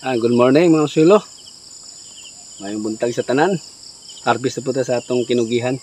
Ah, good morning mga sulo. Mayong buntag sa tanan. Harvest na po tayo sa atong kinugihan.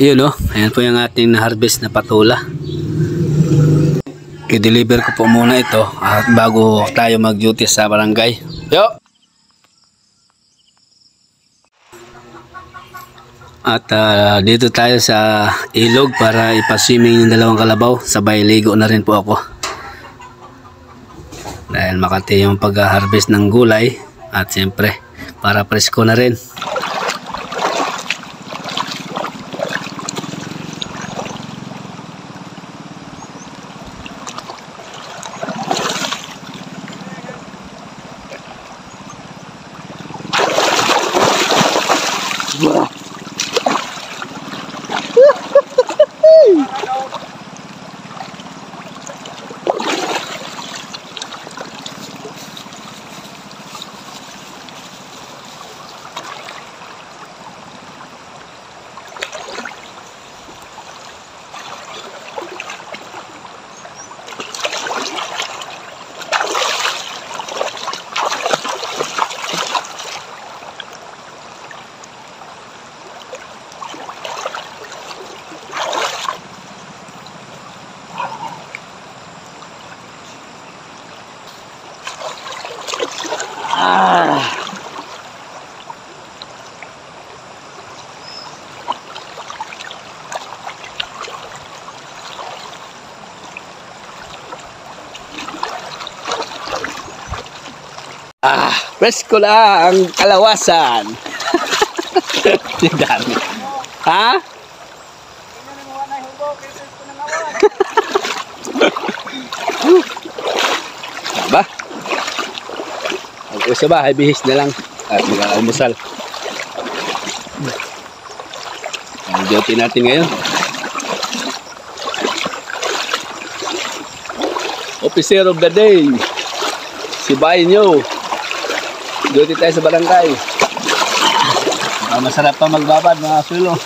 Yun oh, ayan po yung ating na-harvest na patula. I-deliver ko po muna ito at bago tayo mag-duty sa barangay. Yo! At ah, dito tayo sa ilog para ipaswimming yung dalawang kalabaw. Sabay ligo na rin po ako. Dahil makati yung pag-harvest ng gulay at siyempre para presko na rin. Presko lang ang kalawasan. Yung dami. Ha? ba? Ang sa bahay, bihis na lang. At mag-almusal. Ang duty natin ngayon. Officer of the day. Si Bainyo. Duty tayo sa barangay. Ah, masarap pa magbabad mga sulo.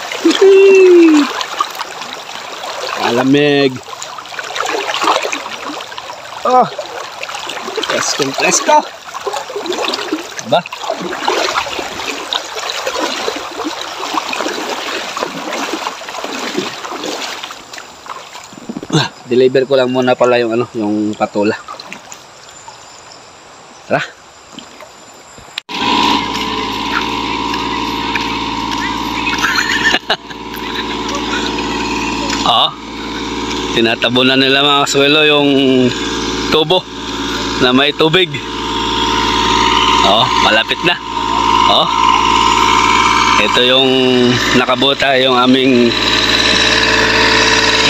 Alamig. Oh. Preskong presko. Ba? Ah, Deliver ko lang muna pala yung ano, yung patula. Tara. Oo. Tinatabunan nila mga swelo yung tubo na may tubig. Oo, malapit na. Oo. Ito yung nakabuta yung aming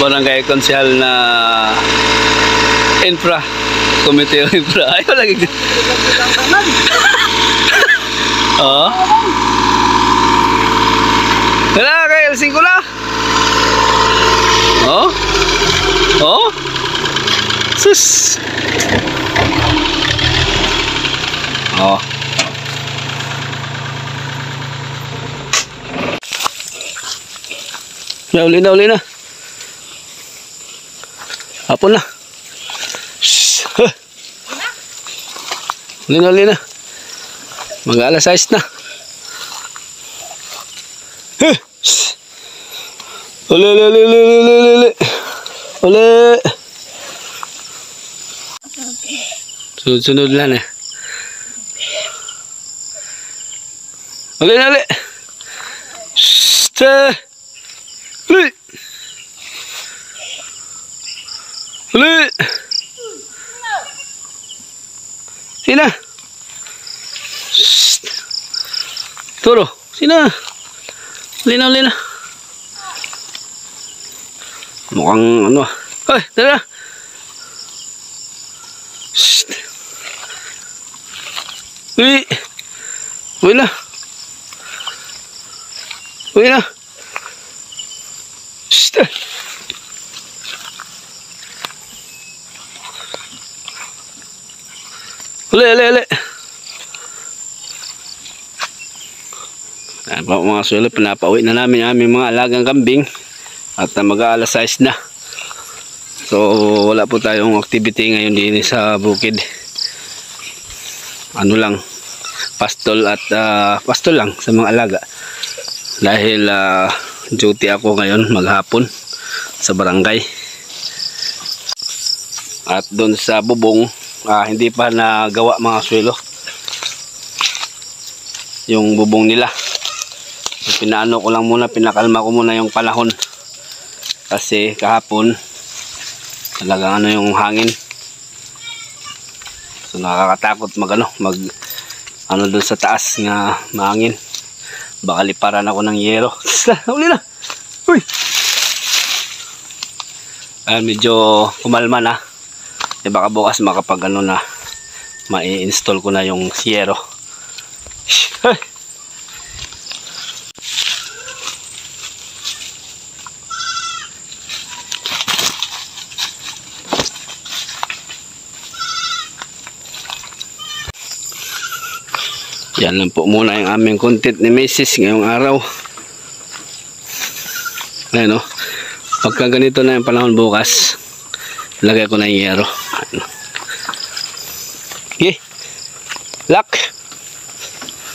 barangay konsyal na infra committee of infra ayaw lagi oo wala kay Elsing oo oo sus oo na uli na uli na Hapon na. Shhh. Uli na, uli na. Mag alas 6 na. Huh. Shhh. Uli, uli, uli, uli, uli, uli, uli. Uli. Sunod-sunod lang eh. Uli na, uli. Shhh. Uli. Uli! Sina? Shhh! Turo, sina? Uli na, uli na. Mukhang ano. Hoy, tara! Shhh! Uli! Uli na! Uli na! Shhh! Uli, uli, uli. Ayan po mga sulo, pinapauwi na namin aming mga alagang kambing. At uh, mag-aalas 6 na. So, wala po tayong activity ngayon din sa bukid. Ano lang, pastol at uh, pastol lang sa mga alaga. Dahil uh, duty ako ngayon maghapon sa barangay. At doon sa bubong, ah, hindi pa nagawa mga swelo yung bubong nila pinaano ko lang muna pinakalma ko muna yung panahon kasi kahapon talagang ano yung hangin. So nakakatakot mag ano mag ano dun sa taas nga mahangin baka liparan ako ng yero uli na! Uy! Ah, medyo kumalma na. Eh baka bukas makapag ano na mai-install ko na yung siyero. Yan lang po muna yung aming content ni Mrs. ngayong araw. Ayan o. Pagka ganito na yung panahon bukas, lagay ko na yung yero. Okay. Lock.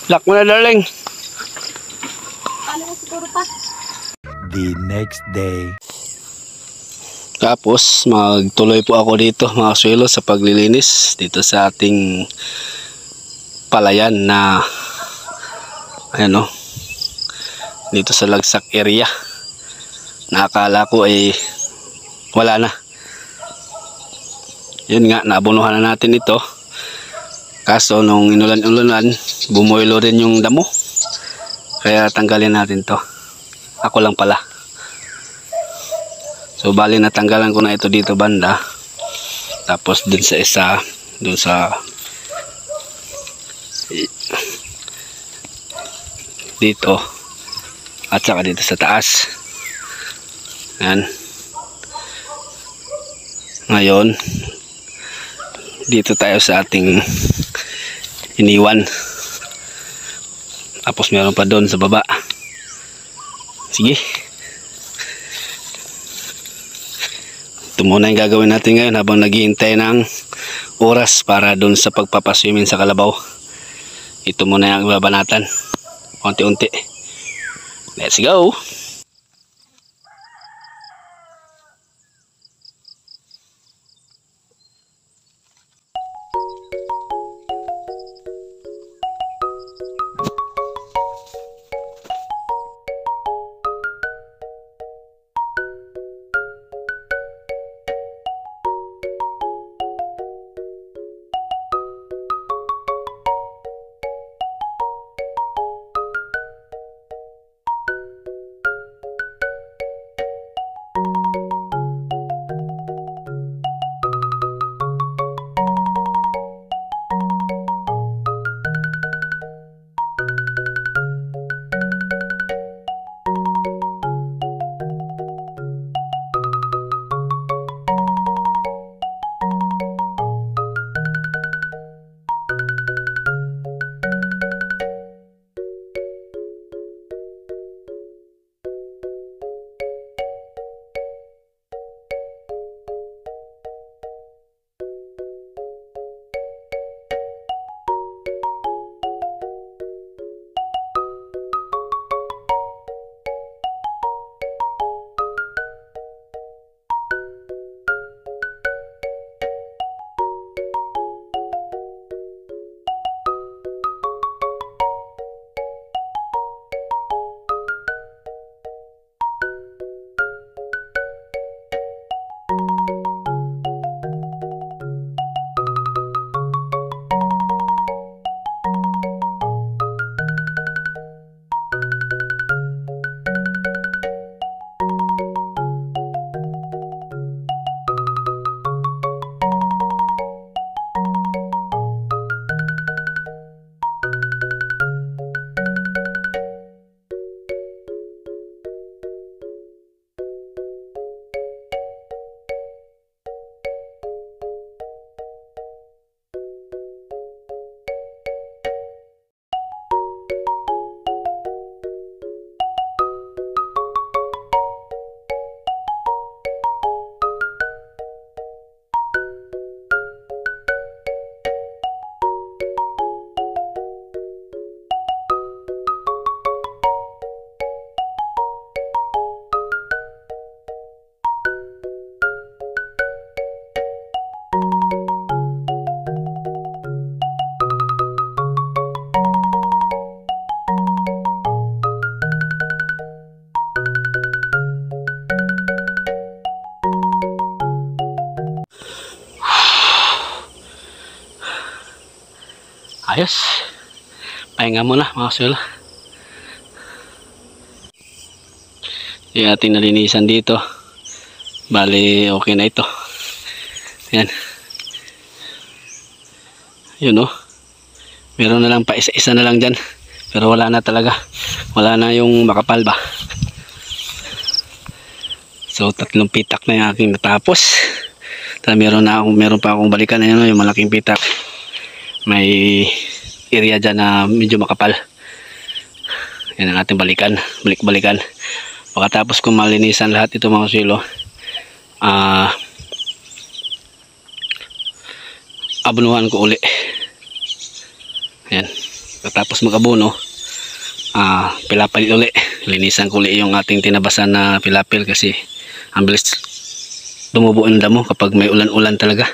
Lock mo na darling. Siguro pa? the next day. Tapos magtuloy po ako dito mga kasuelo sa paglilinis dito sa ating palayan na ayan o dito sa lagsak area. Nakakala ko ay wala na. Yun nga naabunuhan na natin ito. Kaso nung inulan-ulunan bumuelo rin yung damo. Kaya tanggalin natin to. Ako lang pala. So bali natanggalan ko na ito dito banda. Tapos dun sa isa, dun sa dito at saka dito sa taas. Yan. Ngayon dito tayo sa ating iniwan. Tapos meron pa doon sa baba. Sige. Ito muna yung gagawin natin ngayon habang naghihintay ng oras para doon sa pagpapaswimming sa Kalabaw. Ito muna yung babanatan. Unti-unti. Let's go! Ayos. Pahinga muna mga kasula. Yung ating nalinisan dito. Bali, okay na ito. Yan. Yun oh. Meron na lang pa isa-isa na lang dyan. Pero wala na talaga. Wala na yung makapal ba. So tatlong pitak na yung aking natapos. Tapos meron na akong, meron pa akong balikan na yun, yung malaking pitak. May area dyan na medyo makapal. Yan ang ating balikan. Balik-balikan. Pagkatapos kung malinisan lahat ito mga silo, ah, abunuhan ko uli. Yan. Pagkatapos mag-abuno, ah, pilapil uli. Linisan ko uli yung ating tinabasan na pilapil kasi ang bilis tumubo ang damo kapag may ulan-ulan talaga.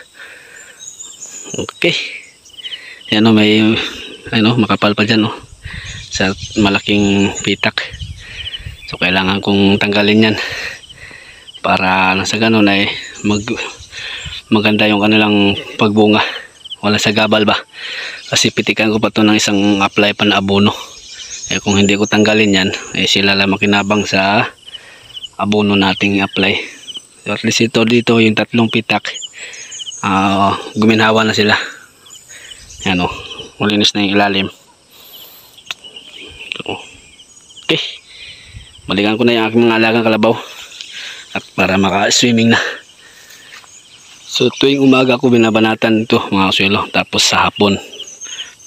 Okay. Yan o, may ano, makapal pa dyan o. Sa malaking pitak. So, kailangan kong tanggalin yan. Para nang sa ganun ay mag, maganda yung kanilang pagbunga. Wala sa gabal ba? Kasi pitikan ko pa to ng isang apply pa na abono. Eh kung hindi ko tanggalin yan, eh sila lang makinabang sa abono nating apply. So at least ito dito yung tatlong pitak ah guminhawa na sila. Yan o, malinis na yung ilalim. So, okay. Balikan ko na yung aking mga alagang kalabaw. At para maka-swimming na. So tuwing umaga ko binabanatan ito mga kasuelo. Tapos sa hapon,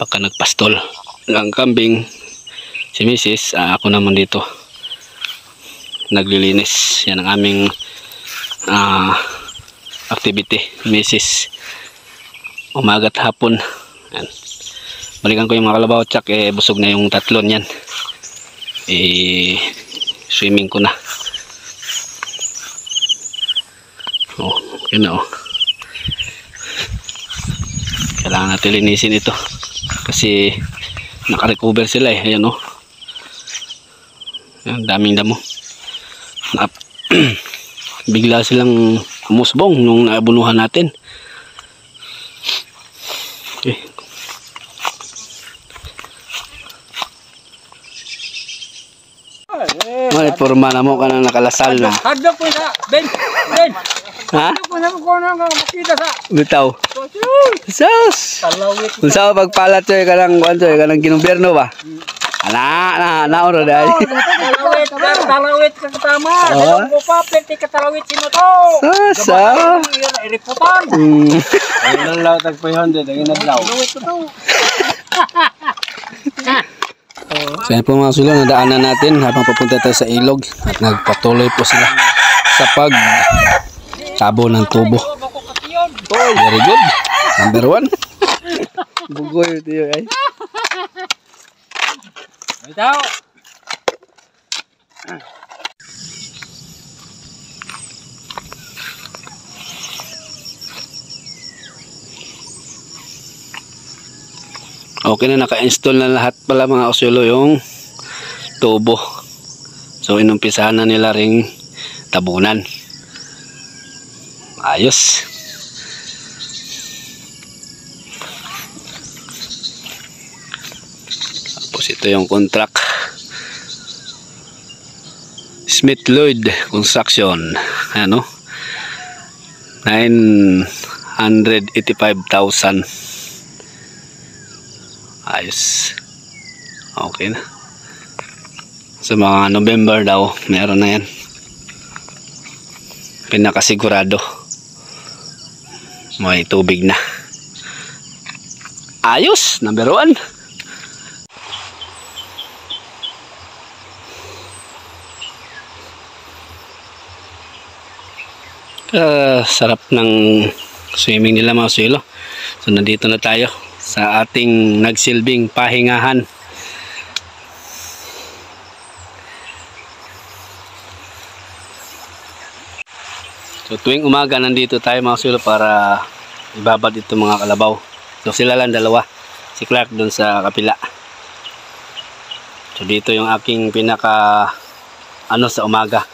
pagka nagpastol ng kambing, si Mrs. ah, ako naman dito naglilinis. Yan ang aming ah, activity. Mrs. Umaga at hapon. Yan. Balikan ko yung mga kalabaw tsak eh busog na yung tatlon yan. Eh swimming ko na. Oh, yun na oh. Kailangan natin linisin ito. Kasi naka-recover sila eh. Ayan oh. Ang daming damo. Na, bigla silang umusbong nung naabunuhan natin. May forma na mo ka na nakalasal na. Hadlok po sa Ben. Ben. Ha? Hadlok po na ko na nga makita sa. Bitaw. Sus! Talawit. Kung saan pagpalat choy ka ng kwan choy ka ng ginuberno ba? Ana, na, na oro dahil. Talawit. Talawit ka katama. Oo. Dalawang ko pa. Pwede ka talawit sino to. Sasa. Iriputan. Ayun lang tagpayon. Ayun lang law. Talawit ko to. So yan po mga sulo, nadaanan natin habang papunta tayo sa ilog at nagpatuloy po sila sa pag tabo ng tubo. Very good. Number one. Bugoy ito yun ay. Ito. Okay na naka-install na lahat pala mga usulo yung tubo. So inumpisahan na nila ring tabunan. Ayos. Tapos ito yung contract. Smith Lloyd Construction. Ano? 985,000. Ayos. Okay na. Sa mga November daw, meron na yan. Pinakasigurado. May tubig na. Ayos! Number one. Ah, sarap ng swimming nila mga suelo. So nandito na tayo sa ating nagsilbing pahingahan. So tuwing umaga nandito tayo mga suelo para ibabad ito mga kalabaw. So sila lang dalawa. Si Clark doon sa kapila. So dito yung aking pinaka ano sa umaga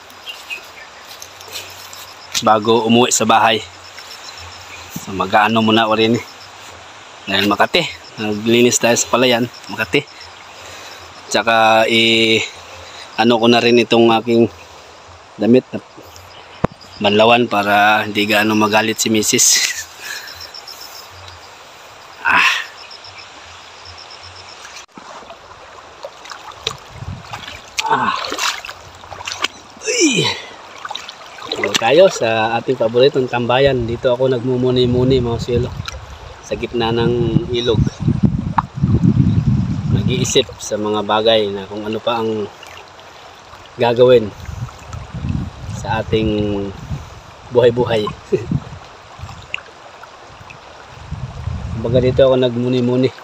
bago umuwi sa bahay. So mag-ano muna ko rin eh. Dahil Makati. Naglinis tayo sa palayan. Makati. Tsaka i ano ko na rin itong aking damit na banlawan para hindi gaano magalit si Mrs. ah. Ah. Uy. Tayo sa ating paboritong tambayan. Dito ako nagmumuni-muni mga silo. Sa gitna ng ilog. nag-iisip sa mga bagay na kung ano pa ang gagawin sa ating buhay-buhay. Kumbaga dito ako nagmuni-muni.